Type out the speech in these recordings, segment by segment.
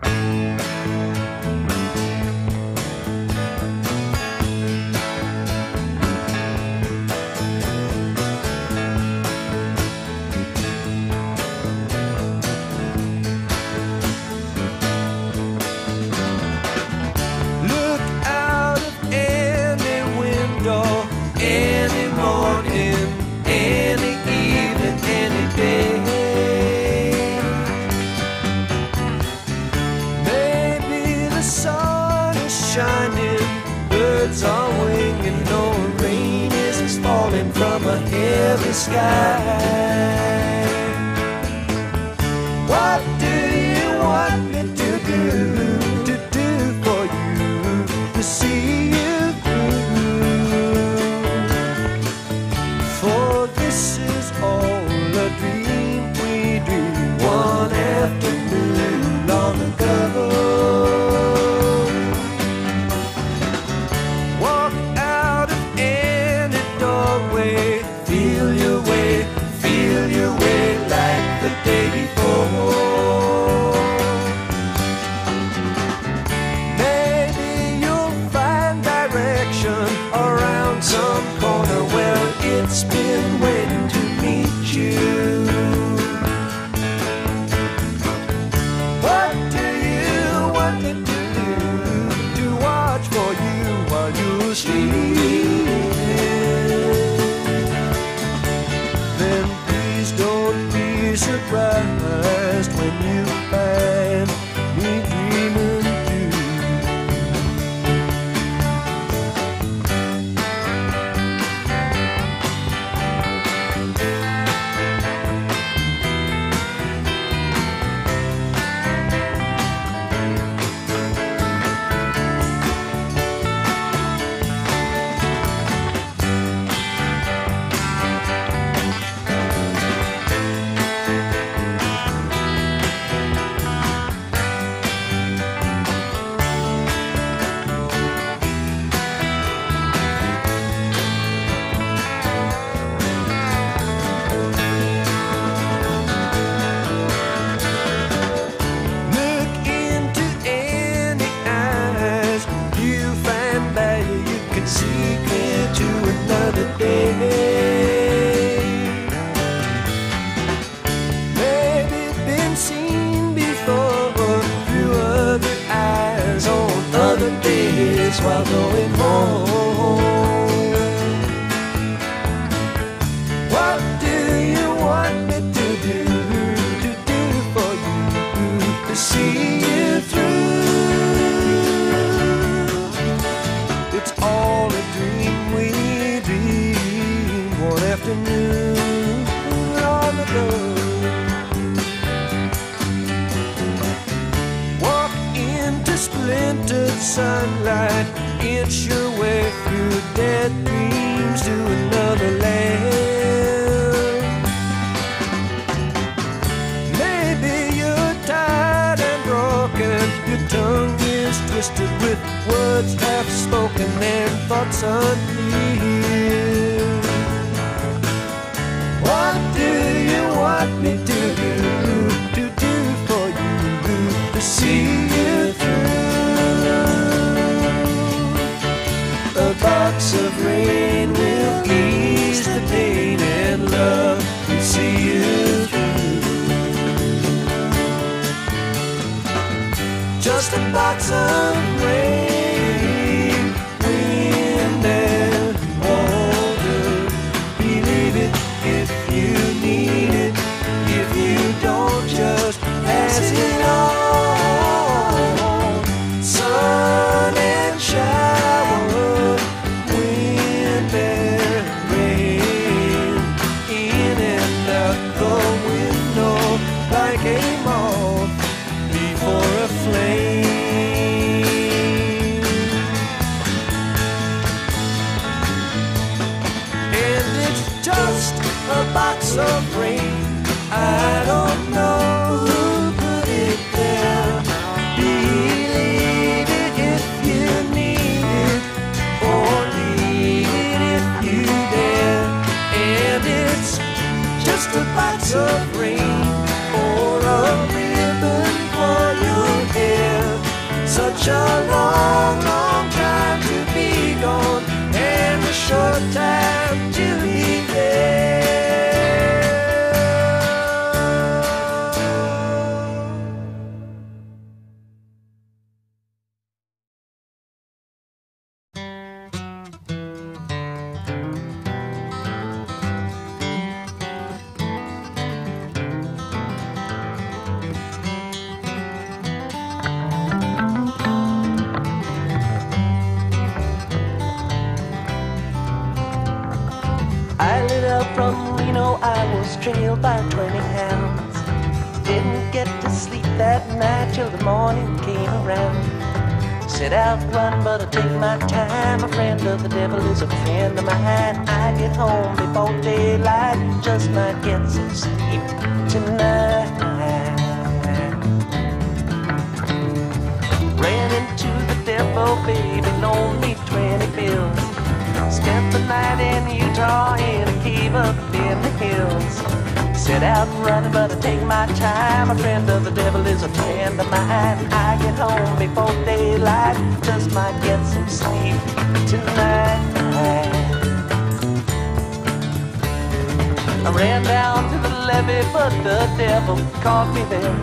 Look Just a box of rain, such Was by 20 hounds. Didn't get to sleep that night till the morning came around. Set out run, but I take my time. A friend of the devil is a friend of mine. I get home before daylight, just might get some sleep tonight. Ran into the devil, baby, loaned me 20 bills. Spent the night in Utah in a cave up in the hills. Set out running, but I take my time. A friend of the devil is a friend of mine. I get home before daylight, just might get some sleep tonight. I ran down to the levee, but the devil caught me there.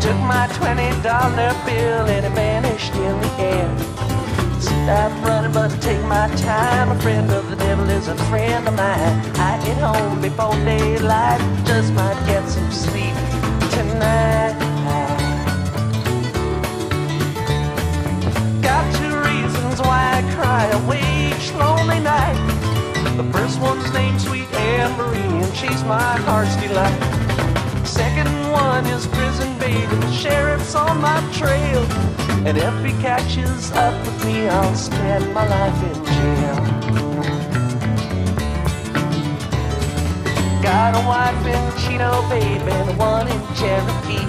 Took my twenty dollar bill and it vanished in the air. Stop running, but I take my time. A friend of the devil is a friend of mine. Before daylight, just might get some sleep tonight. Got two reasons why I cry each lonely night. The first one's named Sweet Anne Marie, and she's my heart's delight. Second one is prison baby, the sheriff's on my trail. And if he catches up with me, I'll spend my life in jail. Got a wife in Chino, baby, and one in Cherokee.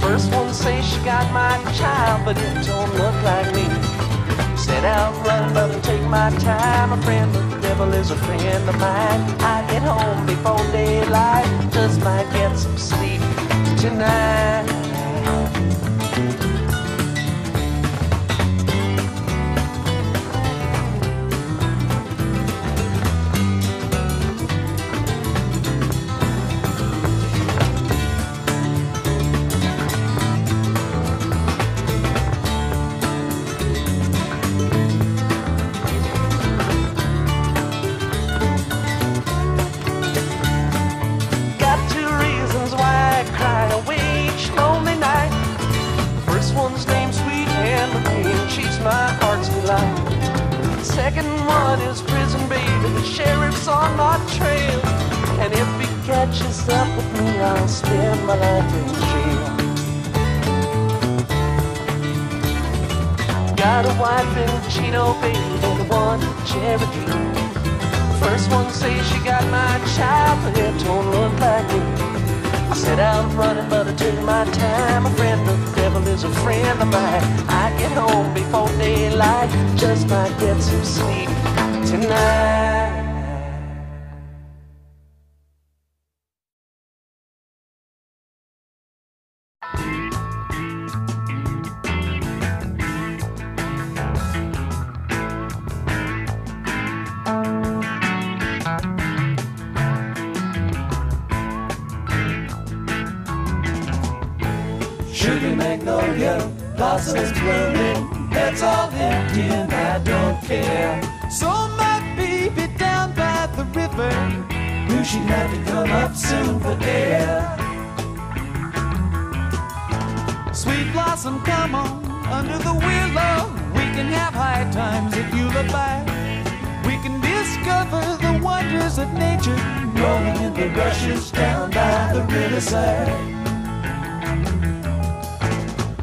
First one says she got my child, but it don't look like me. Set out running, but take my time. A friend the devil is a friend of mine. I get home before daylight, just might get some sleep tonight. One is prison baby, the sheriff's on my trail. And if he catches up with me, I'll spend my life in jail. Got a wife in Chino, baby, and one in Cherokee. First one says she got my child, but it don't look like me. I set out running, but I took my time. A friend the devil is a friend of mine. I get home before daylight, just might get some sleep tonight. If back. We can discover the wonders of nature, rolling in the rushes down by the riverside.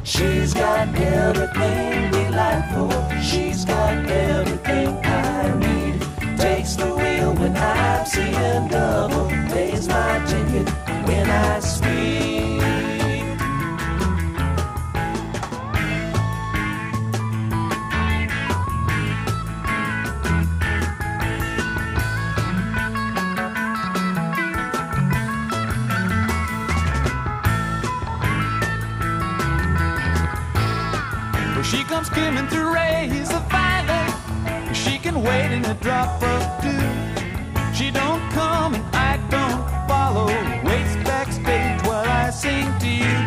She's got everything delightful. She's got everything I need. Takes the wheel when I'm seeing double. Pays my ticket when I speak. Comes skimming through rays of violet. She can wait in a drop of dew. She don't come and I don't follow. Waits backstage while I sing to you.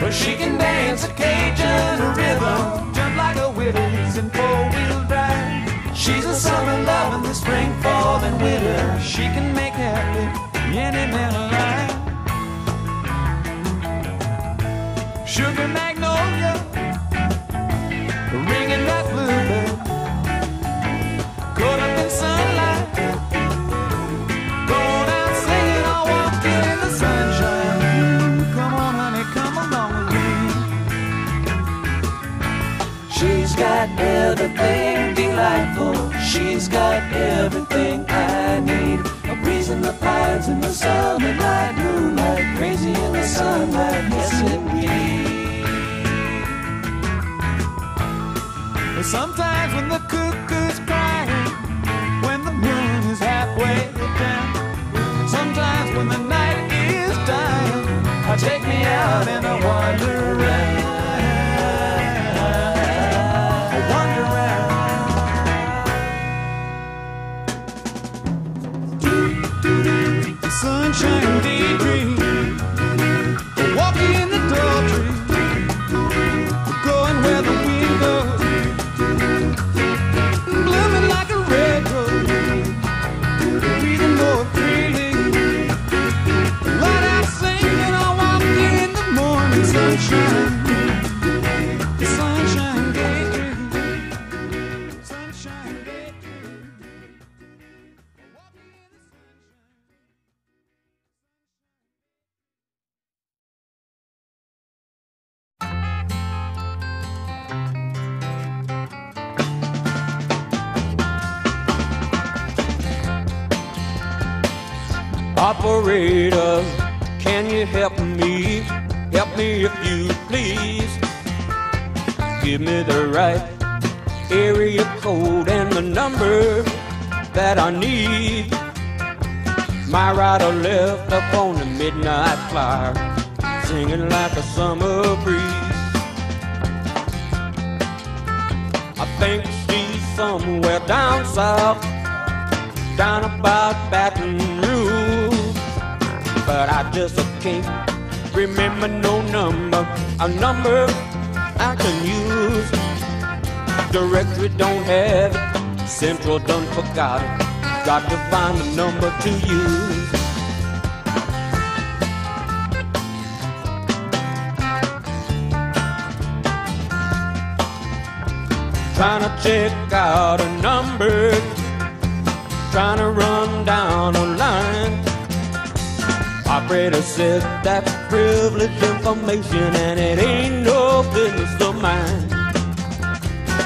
But she can dance a Cajun rhythm, jump like a Willys in four-wheel drive. She's a summer love in the spring, fall, and winter. She can make happy any man alive. Sunlight. Yes, indeed. Sometimes Operator, can you help me? Help me if you please. Give me the right area code and the number that I need. My or left up on the midnight flyer, singing like a summer breeze. I think she's somewhere down south down about Baton Rouge. But I just can't remember no number, a number I can use. Directory don't have it, Central done forgot it. Got to find a number to use. Trying to check out a number trying to run down a line. Operator said that's privileged information and it ain't no business of mine.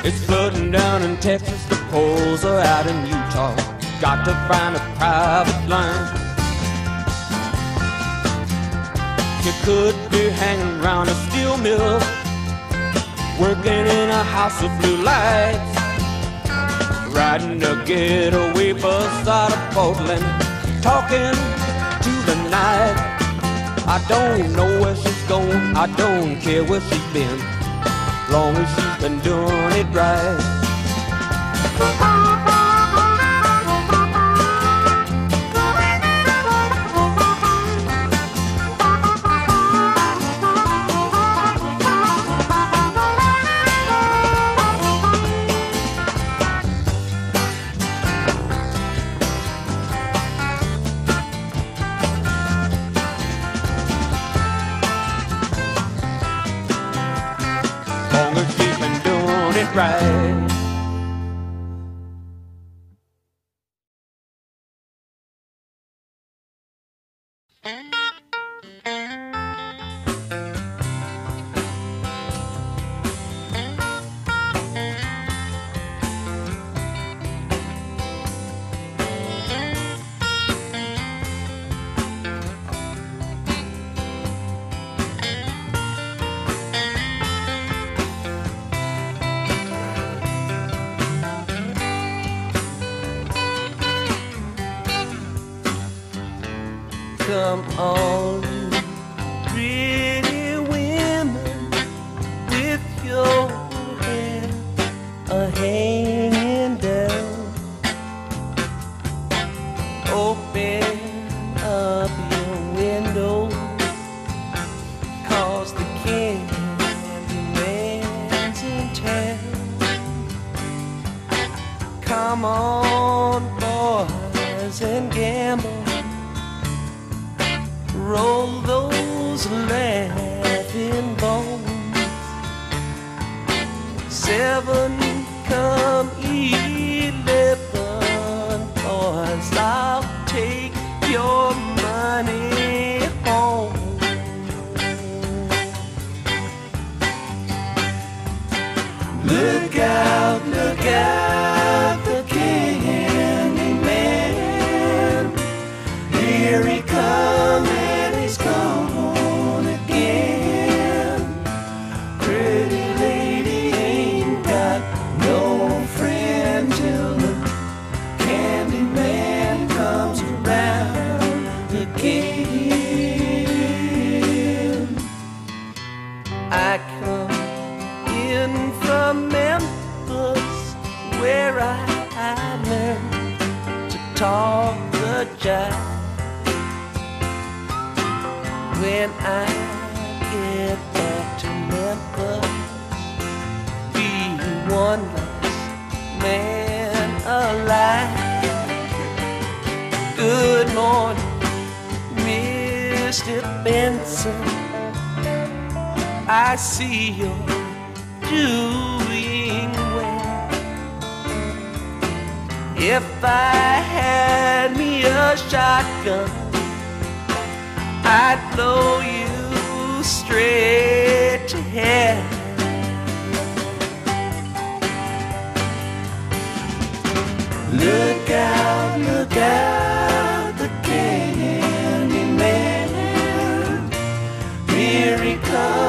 It's flooding down in Texas, the poles are out in Utah. Got to find a private line. You could be hanging around a steel mill, working in a house of blue lights. Riding a getaway bus out of Portland, talking to the night. I don't know where she's going, I don't care where she's been, long as she's been doing it right. Come on, Here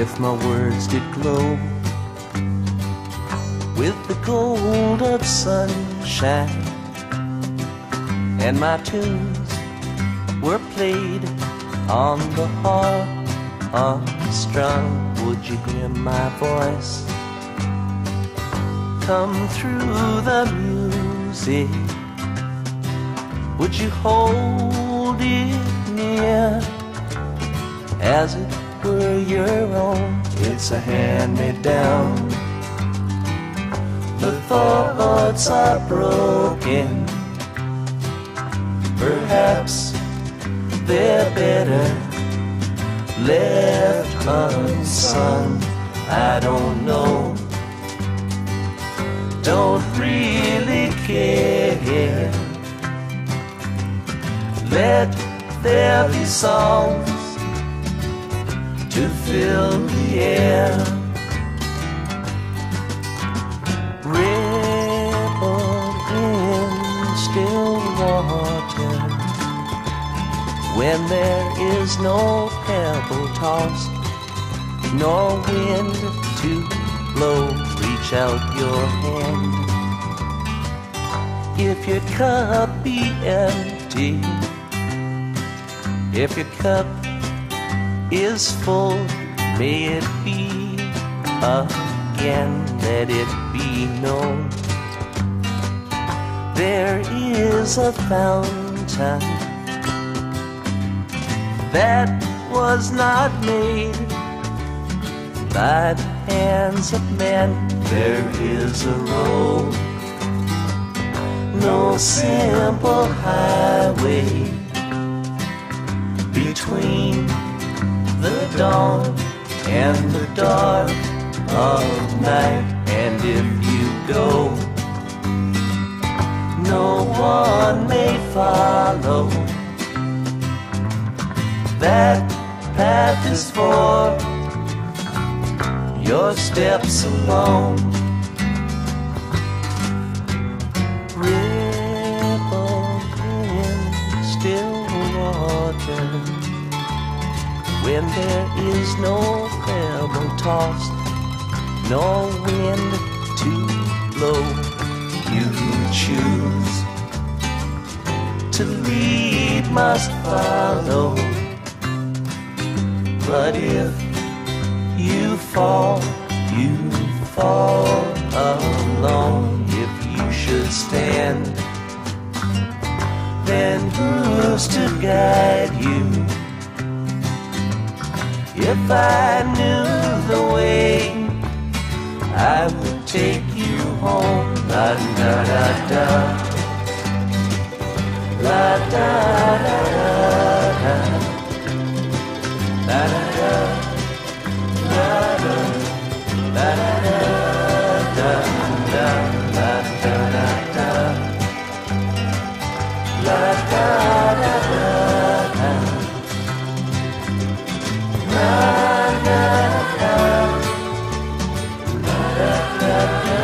if my words did glow with the gold of sunshine. And my tunes were played on the harp unstrung would you hear my voice come through the music? Would you hold it near as it were your own. It's a hand-me-down. The thoughts are broken. Perhaps they're better left unsung. I don't know. Don't really care. Let there be songs to fill the air. Ripple in still water. When there is no pebble tossed nor wind to blow reach out your hand. If your cup be empty if your cup is full may it be again let it be known. There is a fountain that was not made by the hands of men. There is a road no simple highway between dawn and the dark of night. And if you go no one may follow. That path is for your steps alone. Ripple in still water when there is no pebble tossed no wind to blow you choose to lead must follow. But if you fall you fall alone. If you should stand then who's to guide you if I knew the way I would take you home. La da da da. La da da da la da da. La da. La da da da. La da da da. La da da la da da Fare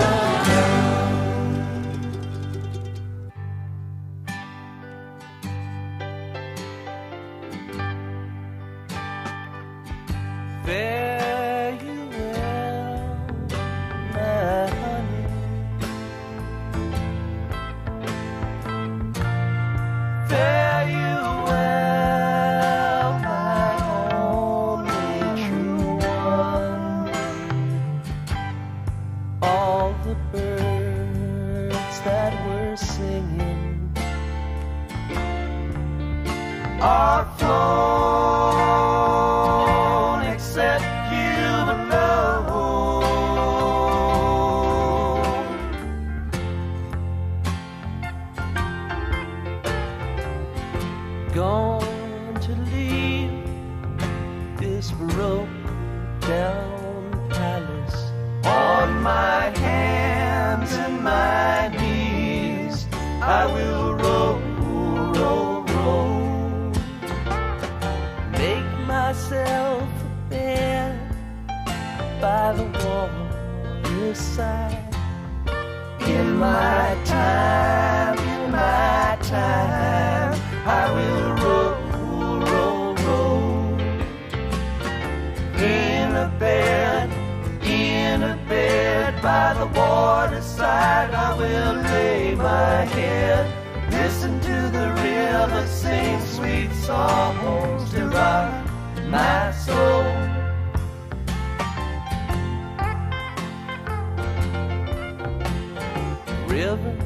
River,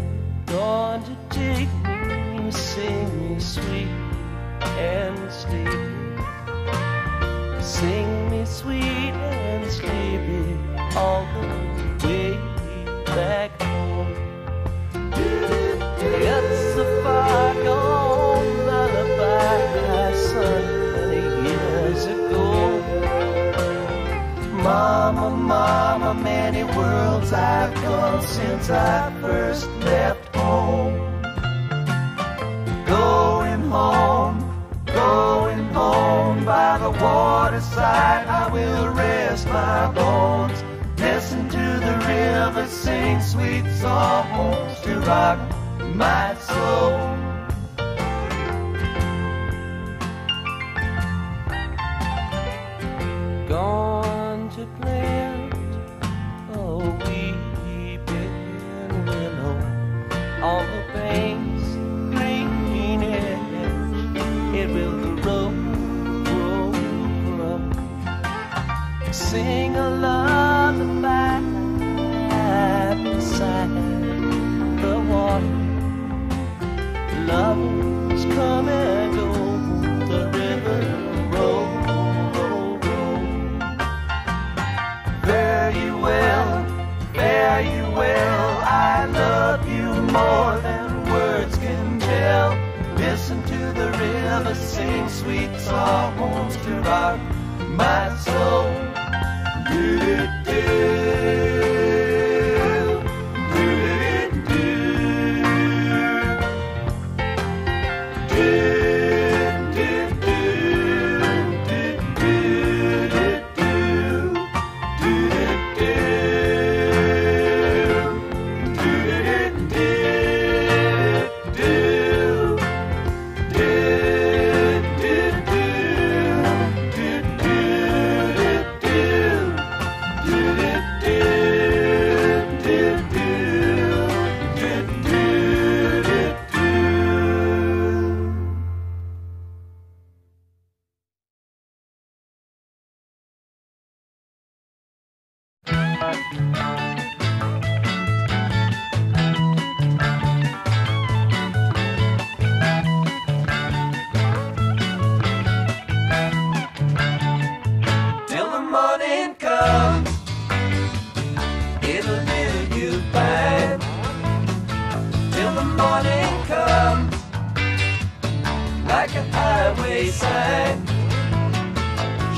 going to take me, sing me sweet and sleepy. Sing me sweet and sleepy all the way back home. It's Mama, mama, many worlds I've gone since I first left home. Going home, going home by the waterside, I will rest my bones. Listen to the river sing sweet songs to rock my soul. Gone sing sweet songs to rock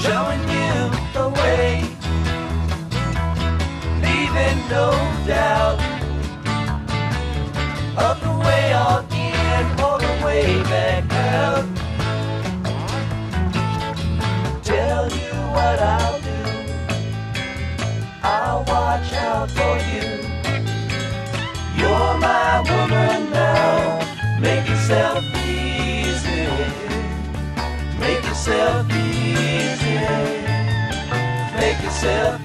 showing you the way, leaving no doubt of the way on in or the way back out. Tell you what I'll do. I'll watch out for you. You're my woman now. Make yourself yourself easy. Make yourself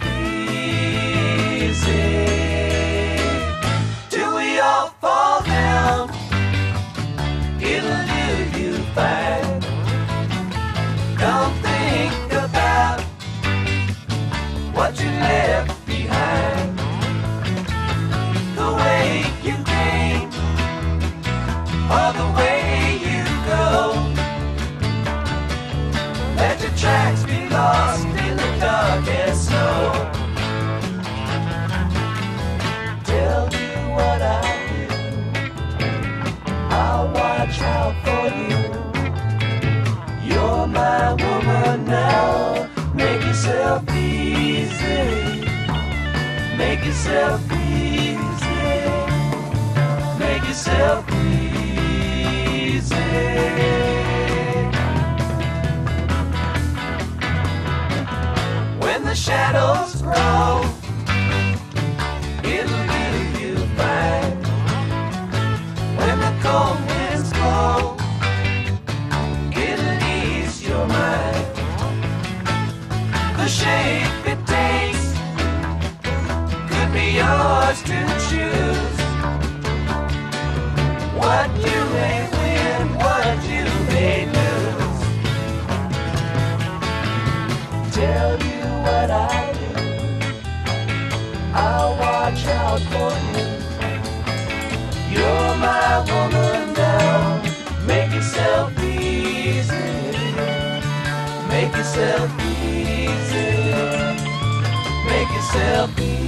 easy. Make yourself easy. Make yourself easy. When the shadows grow, it'll leave you fine. When the cold winds blow, it'll ease your mind. The shade. yours to choose. What you may win, what you may lose. Tell you what I do. I'll watch out for you. You're my woman now. Make yourself easy. Make yourself easy. Make yourself easy.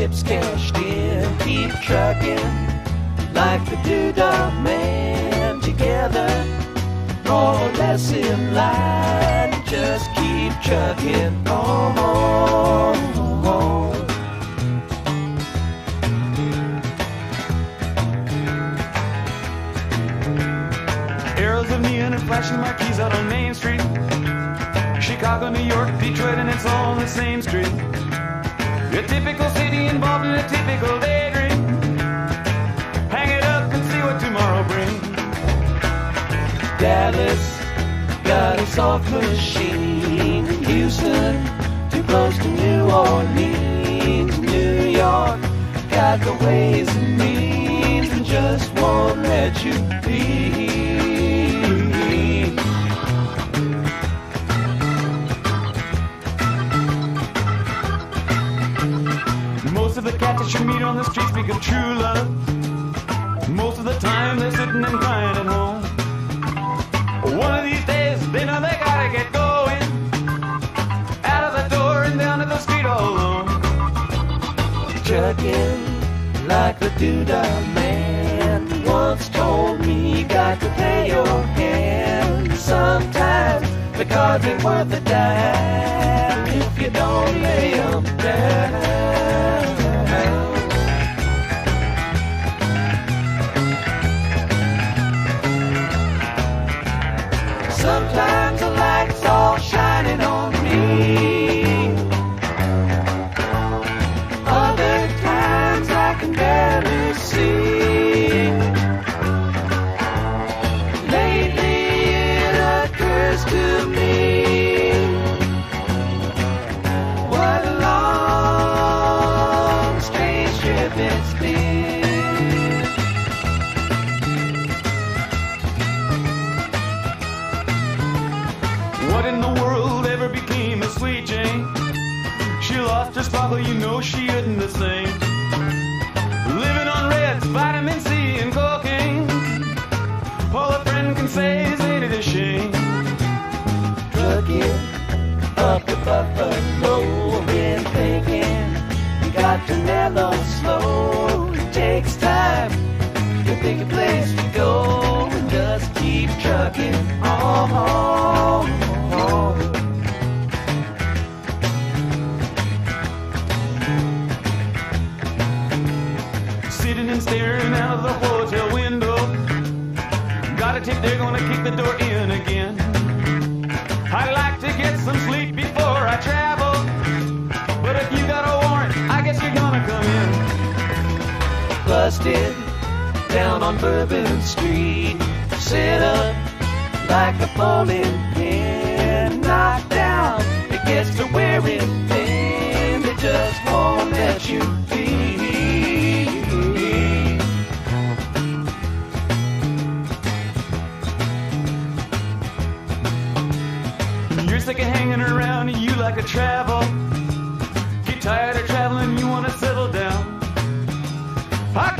Got chips cashed in. Keep trucking, like the doodah man. Together, more or less in line. Just keep trucking on. Arrows of neon and flashing marquees out on Main Street. Chicago, New York, Detroit, and it's all on the same street. A typical city involved in a typical daydream. Hang it up and see what tomorrow brings. Dallas got a soft machine. Houston, too close to New Orleans. New York got the ways and means and just won't let you be. True love. Most of the time they're sitting and crying at home. One of these days they know they gotta get going. Out of the door and down to the street all alone. Trucking like the doodah man once told me you got to pay your hand. Sometimes the cards ain't worth a dime if you don't lay 'em down. Sweet Jane? She lost her sparkle, you know she isn't the same. Living on reds, vitamin C, and cocaine. All a friend can say is ain't it a shame? trucking up to Buffalo. Been thinking you got to mellow slow. It takes time to pick a place to go and just keep trucking on. Busted down on Bourbon Street. Set up like a bowling pin. Knocked down, it gets to wearing thin. They just won't let you be. You're sick of hanging around and you like to travel. Get tired of traveling, you wanna settle down. I